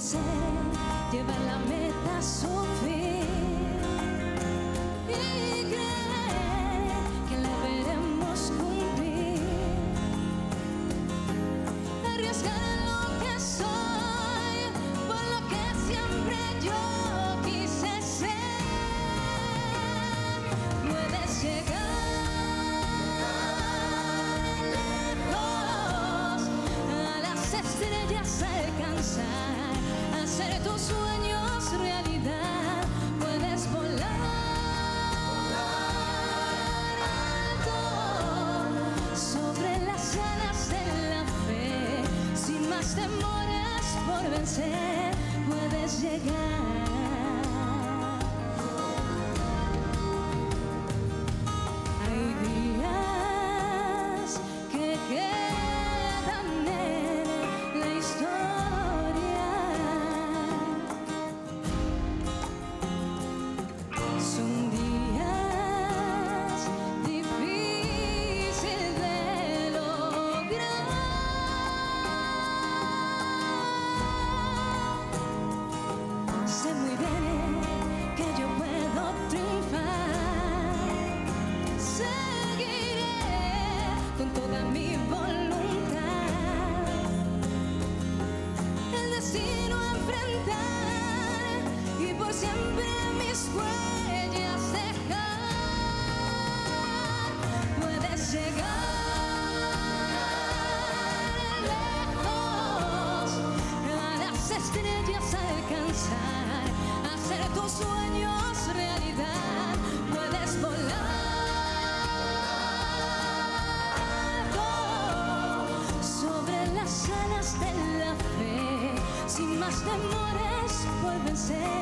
llevar la meta a su fin y creer que la veremos cumplir. Arriesgar lo que soy por lo que siempre yo quise ser. Puedes llegar estrellas alcanzar, hacer tus sueños realidad. Puedes volar alto sobre las alas de la fe, sin más temores por vencer, estrellas alcanzar, hacer tus sueños más temores puedes llegar.